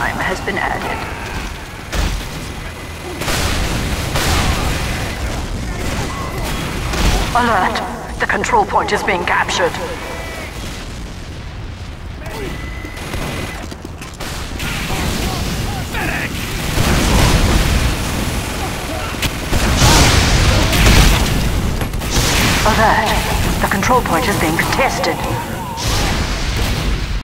time has been added. Alert! The control point is being captured. Alert! The control point is being contested.